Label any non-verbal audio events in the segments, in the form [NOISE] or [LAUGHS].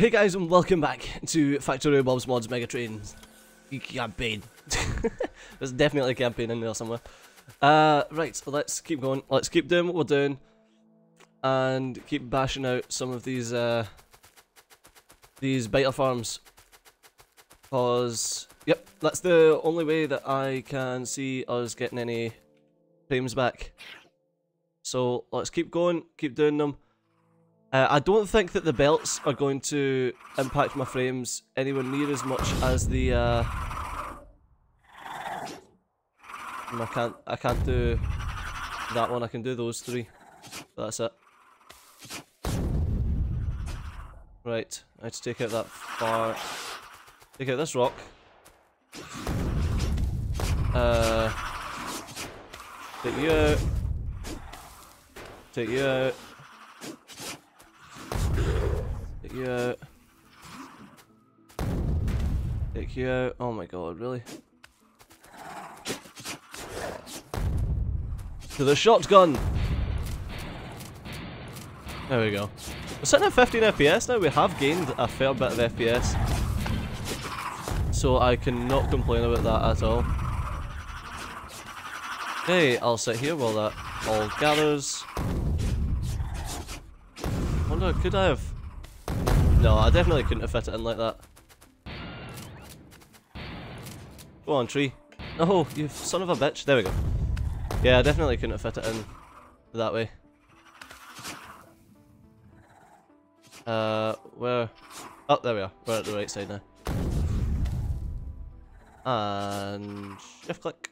Hey guys and welcome back to Factorio Bob's Mods Mega Trains campaign. [LAUGHS] There's definitely a campaign in there somewhere. Uh, right, so let's keep going. Let's keep doing what we're doing. And keep bashing out some of these, uh, these biter farms. Cause, yep, that's the only way that I can see us getting any frames back. So let's keep going, keep doing them. Uh, I don't think that the belts are going to impact my frames anywhere near as much as the. Uh, I can't. I can't do that one. I can do those three. That's it. Right. I have to take out that far. Take out this rock. Uh. Take you out. Take you out. Take you out. Take you out. Oh my god, really? To the shotgun! There we go. We're sitting at 15 FPS now, we have gained a fair bit of FPS. So I cannot complain about that at all. Okay, I'll sit here while that all gathers. wonder, could I have no, I definitely couldn't have fit it in like that. Go on, tree. Oh, you son of a bitch. There we go. Yeah, I definitely couldn't have fit it in that way. Uh, where? Oh, there we are. We're at the right side now. And shift click.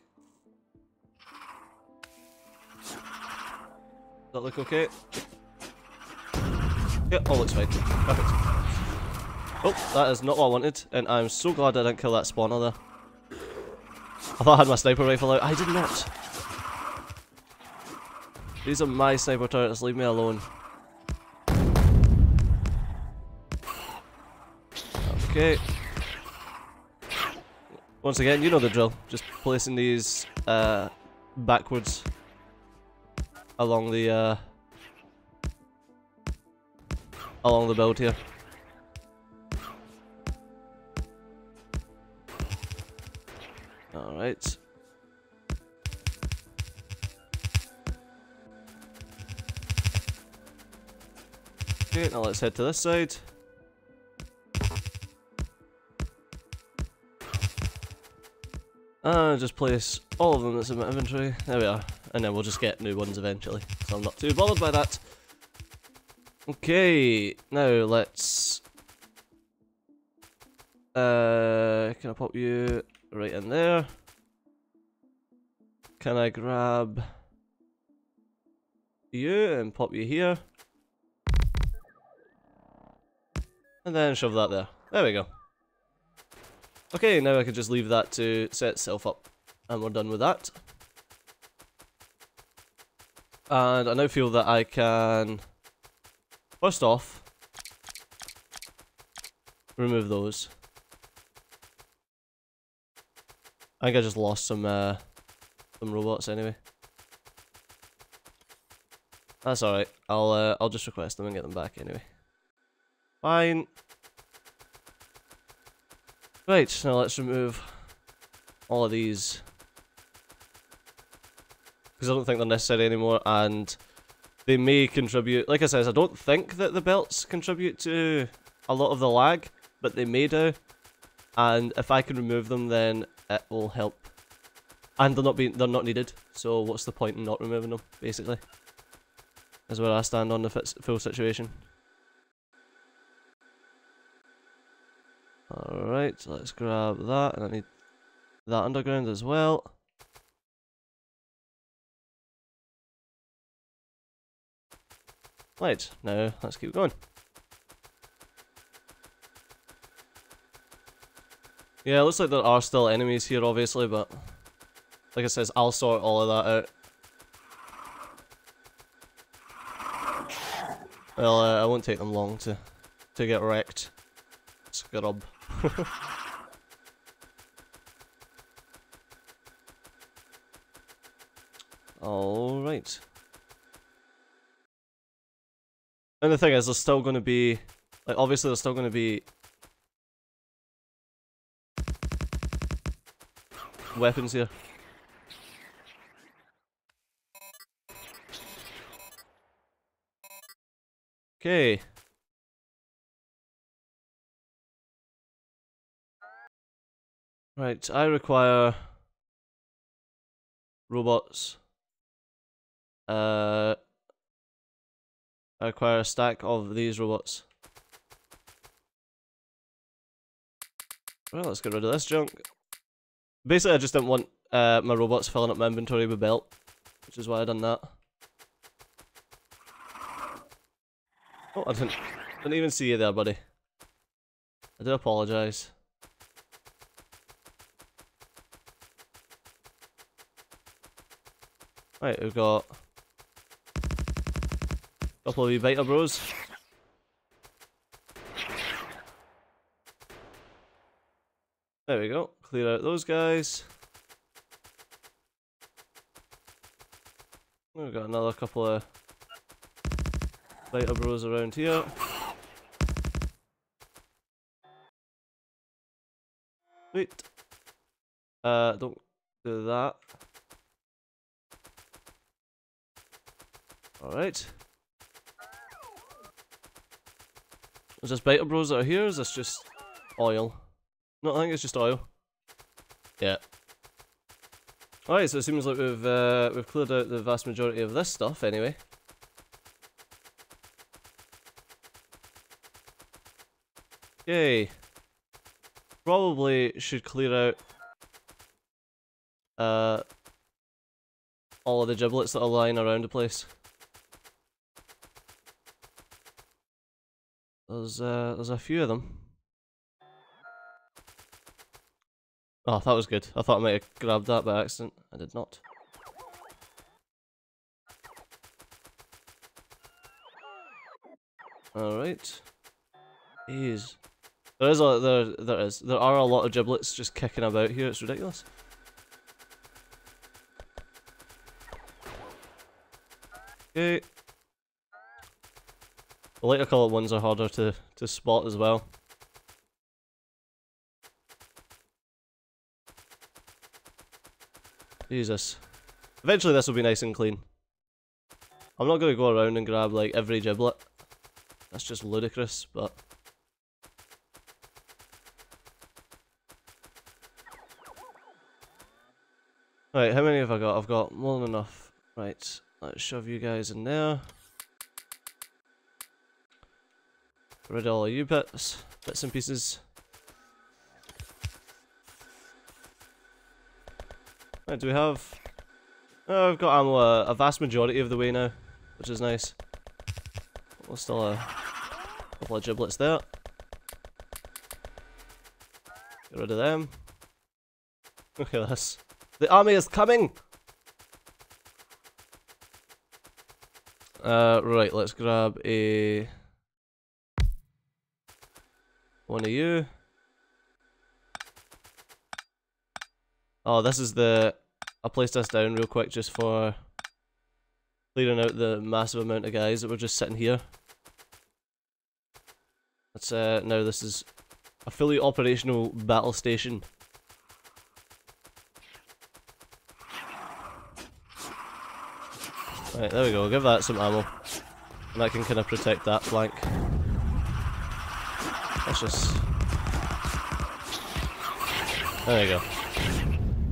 Does that look okay? Yeah, all looks fine. Perfect. Oh, that is not what I wanted, and I'm so glad I didn't kill that spawner there. I thought I had my sniper rifle out. I did not. These are my sniper turrets, leave me alone. Okay. Once again, you know the drill. Just placing these uh, backwards along the uh, along the build here. Alright. Okay, now let's head to this side. And just place all of them that's in my inventory. There we are. And then we'll just get new ones eventually. So I'm not too bothered by that. Okay, now let's... Uh, can I pop you right in there? Can I grab you and pop you here? And then shove that there. There we go. Okay, now I can just leave that to set itself up. And we're done with that. And I now feel that I can... First off... Remove those. I think I just lost some uh, some robots anyway. That's alright. I'll uh, I'll just request them and get them back anyway. Fine. Right, now let's remove all of these. Because I don't think they're necessary anymore, and they may contribute... Like I said, I don't think that the belts contribute to a lot of the lag, but they may do. And if I can remove them, then it will help and they're not being they're not needed. So what's the point in not removing them, basically? Is where I stand on the full situation. Alright, let's grab that, and I need that underground as well. Right, now let's keep going. Yeah, it looks like there are still enemies here, obviously, but like I says, I'll sort all of that out. Well, uh, I won't take them long to to get wrecked. Scrub. [LAUGHS] Alright. And the thing is, there's still going to be Like, obviously there's still going to be... Weapons here. Okay. Right, I require robots. Uh, I require a stack of these robots. Well, let's get rid of this junk. Basically, I just didn't want uh, my robots filling up my inventory with belt, which is why I done that. Oh, I didn't, didn't even see you there, buddy. I do apologise. Right, we've got couple of wee biter bros. There we go. Clear out those guys. We've got another couple of biter bros around here. Wait. Uh, don't do that. Alright. Is this biter bros that are here? Is this just oil? No, I think it's just oil. Yeah. Alright, so it seems like we've uh, we've cleared out the vast majority of this stuff anyway. Okay. Probably should clear out uh all of the giblets that are lying around the place. There's uh there's a few of them. Oh, that was good. I thought I might have grabbed that by accident. I did not. Alright. Jeez. There is a there there is. There are a lot of giblets just kicking about here, it's ridiculous. Okay. The lighter coloured ones are harder to, to spot as well. Jesus. Eventually this will be nice and clean. I'm not going to go around and grab like every giblet. That's just ludicrous, but... Right, how many have I got? I've got more than enough. Right, let's shove you guys in there. Rid of all of you bits, bits and pieces. Right, do we have... Oh, I've got ammo a, a, vast majority of the way now, which is nice. There's still a couple of giblets there. Get rid of them. Look at this. The army is coming! Uh, right, let's grab a... One of you. Oh, this is the... I placed this down real quick just for clearing out the massive amount of guys that were just sitting here. That's uh, now this is a fully operational battle station. Right, there we go, give that some ammo. And that can kind of protect that flank. Let's just... There we go.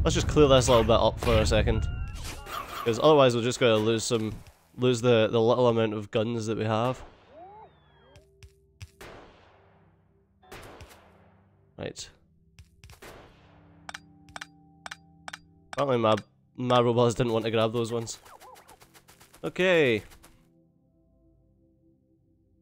Let's just clear this little bit up for a second. Because otherwise we're just going to lose some... Lose the, the little amount of guns that we have. Right. Apparently my, my robots didn't want to grab those ones. Okay.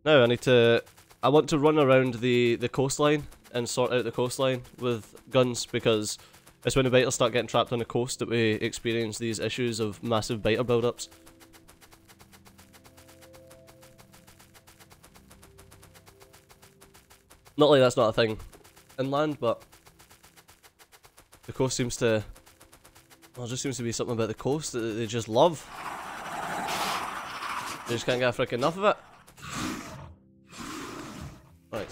Now I need to... I want to run around the, the coastline and sort out the coastline with guns because it's when the biters start getting trapped on the coast that we experience these issues of massive biter build-ups. Not like that's not a thing inland, but the coast seems to... Well, just seems to be something about the coast that they just love. They just can't get a frick enough of it. I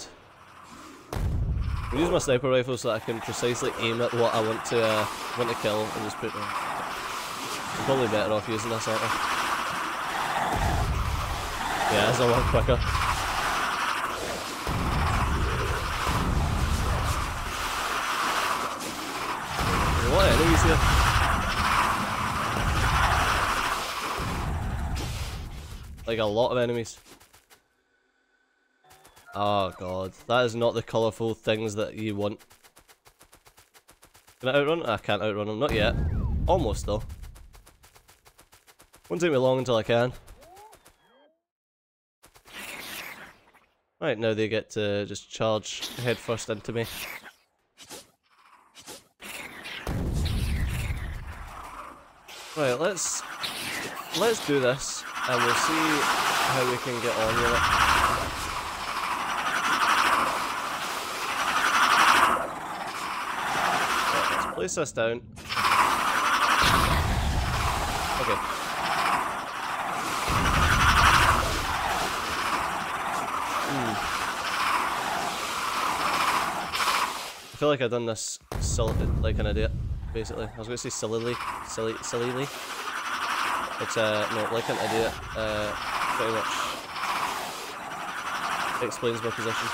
use my sniper rifle so that I can precisely aim at what I want to uh, want to kill and just put them. I'm probably better off using this, aren't I? Yeah, it's a lot quicker. What enemies here? Like a lot of enemies. Oh god, that is not the colourful things that you want. Can I outrun? I can't outrun them, not yet. Almost though. Won't take me long until I can. Right, now they get to just charge headfirst into me. Right, let's let's do this and we'll see how we can get on with it. Right, let's place this down. Okay. Hmm. I feel like I've done this silly, like an idiot, basically. I was going to say sillily, silly, sillily. It's uh, no, like an idiot. Uh, pretty much explains my position.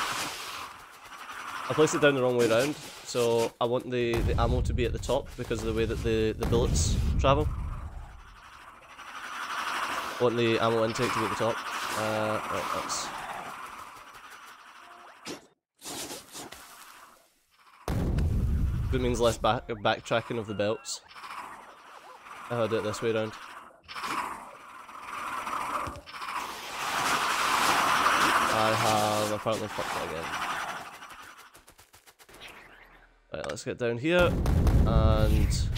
I placed it down the wrong way around, so I want the, the ammo to be at the top because of the way that the, the bullets travel. I want the ammo intake to be at the top. Uh, right, that's... It means less back backtracking of the belts. I'll do it this way around. I have apparently fucked it again. Right, let's get down here and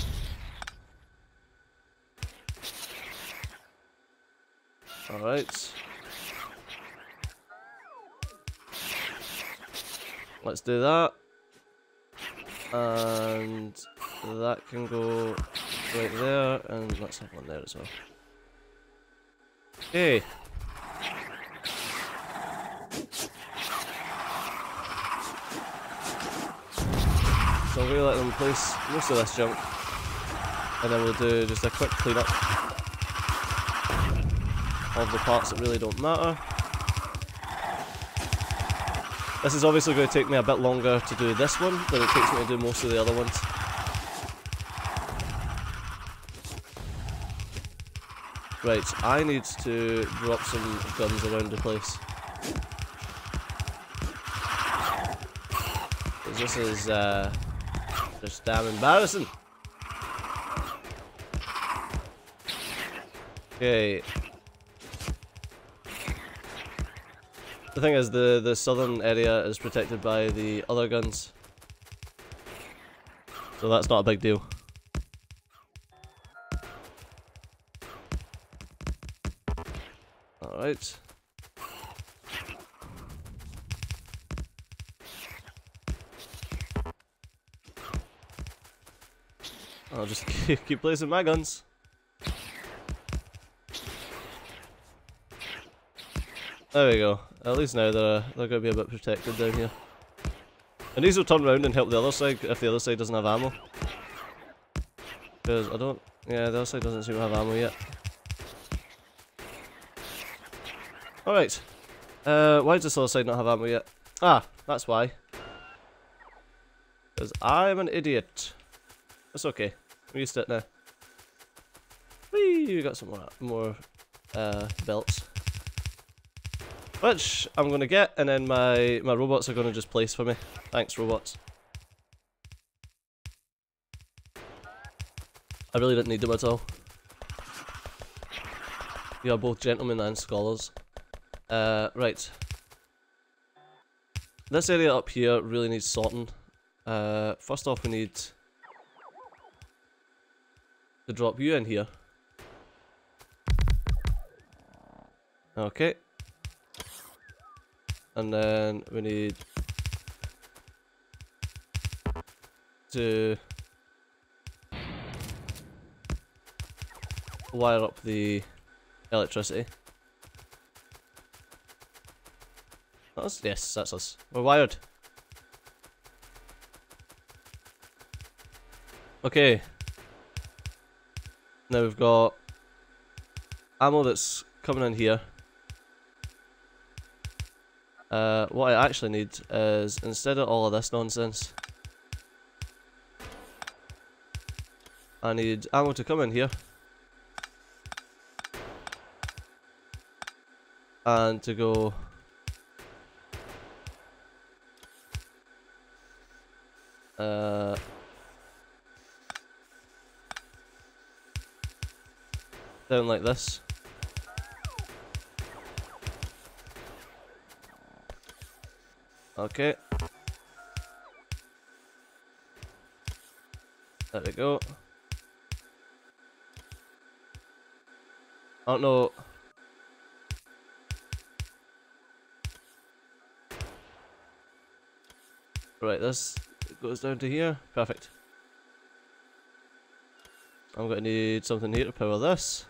Alright. Let's do that. And that can go right there, and let's have one there as well. Okay. So I'm let them place most of this junk, and then we'll do just a quick clean up of the parts that really don't matter. This is obviously going to take me a bit longer to do this one than it takes me to do most of the other ones. Right, I need to drop some guns around the place. this is uh, just damn embarrassing. Okay. The thing is, the, the southern area is protected by the other guns. So that's not a big deal. Alright. I'll just [LAUGHS] keep placing my guns. There we go. At least now they're, they're going to be a bit protected down here. And these will turn around and help the other side if the other side doesn't have ammo. Because I don't... Yeah, the other side doesn't seem to have ammo yet. Alright. Uh, why does this other side not have ammo yet? Ah, that's why. Because I'm an idiot. That's okay. I'm used it now. Whee! We got some more, more uh, belts. Which I'm going to get, and then my, my robots are going to just place for me. Thanks, robots. I really didn't need them at all. You are both gentlemen and scholars. Uh, right. This area up here really needs sorting. Uh, first off we need to drop you in here. Okay. And then we need to wire up the electricity. That's, yes, that's us. We're wired. Okay. Now we've got ammo that's coming in here. Uh, what I actually need is, instead of all of this nonsense, I need ammo to come in here. And to go... Uh... Down like this. Okay. There we go. Oh, I don't know. Right, this goes down to here. Perfect. I'm going to need something here to power this.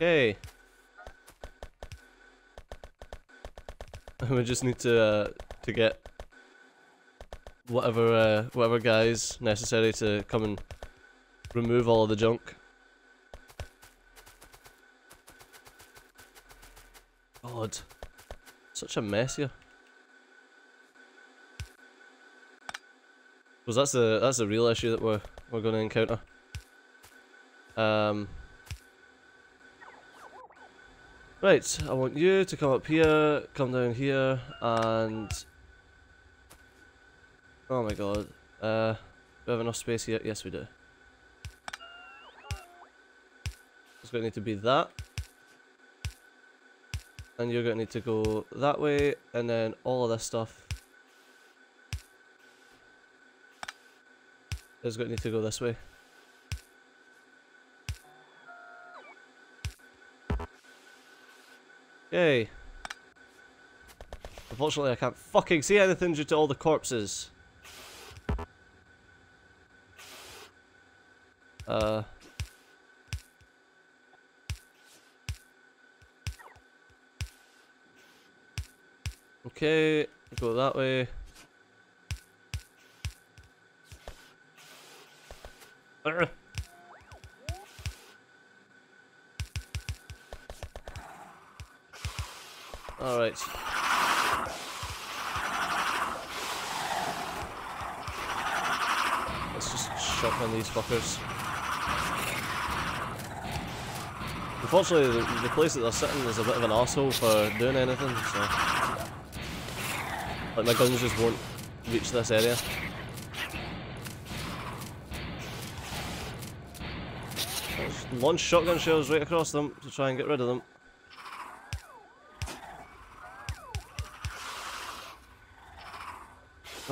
Okay. [LAUGHS] we just need to uh, to get whatever uh, whatever guys necessary to come and remove all of the junk. God, such a mess here. Because that's the that's the real issue that we're we're going to encounter. Um. Right, I want you to come up here, come down here, and... Oh my god. Uh, we have enough space here? Yes, we do. It's going to need to be that. And you're going to need to go that way, and then all of this stuff is going to need to go this way. Yay. Unfortunately, I can't fucking see anything due to all the corpses. Uh... Okay, go that way. Urgh. Alright. Let's just shotgun these fuckers. Unfortunately, the, the place that they're sitting is a bit of an asshole for doing anything, so... Like, my guns just won't reach this area. Launch shotgun shells right across them to try and get rid of them.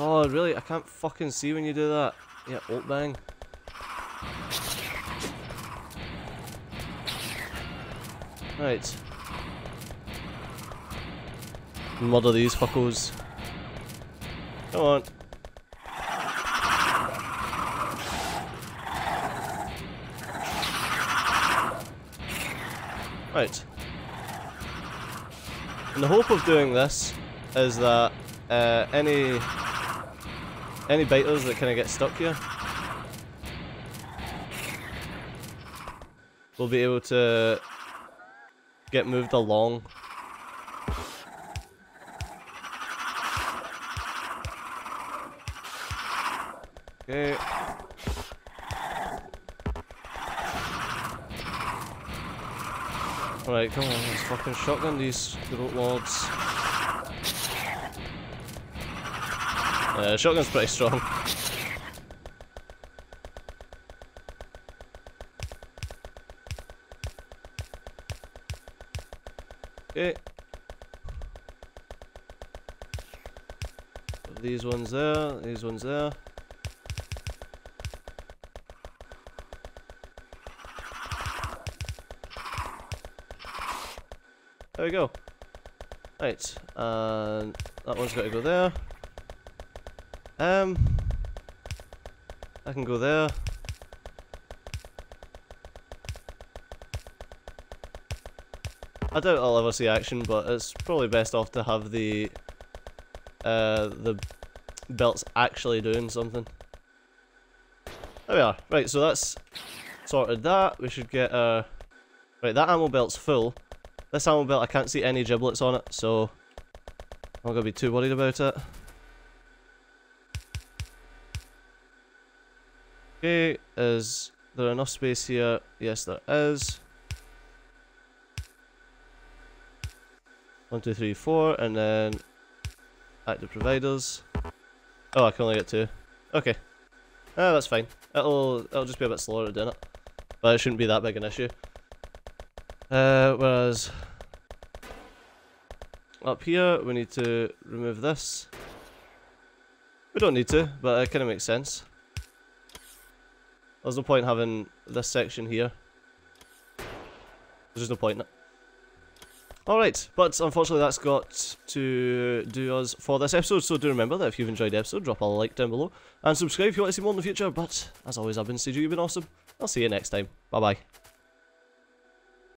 Oh, really? I can't fucking see when you do that. Yeah, ult bang. Right. Murder these fuckos. Come on. Right. And the hope of doing this is that uh, any any biters that kind of get stuck here will be able to get moved along. Okay. Alright, come on, let's fucking shotgun these throat lords. Uh, shotgun's pretty strong. Okay. These ones there, these ones there. There we go. Right, and that one's got to go there. Um, I can go there. I doubt I'll ever see action, but it's probably best off to have the uh, the belt's actually doing something. There we are. Right, so that's sorted that. We should get uh Right, that ammo belt's full. This ammo belt I can't see any giblets on it, so I'm not gonna be too worried about it. Okay, is there enough space here? Yes, there is. One, two, three, four, and then active providers. Oh, I can only get two. Okay. Ah, that's fine. It'll it'll just be a bit slower at doing it. But it shouldn't be that big an issue. Uh, whereas up here we need to remove this. We don't need to, but it kind of makes sense. There's no point having this section here. There's just no point in it. Alright, but unfortunately that's got to do us for this episode, so do remember that if you've enjoyed the episode, drop a like down below, and subscribe if you want to see more in the future, but as always I've been Steejo, you've been awesome, I'll see you next time, bye bye.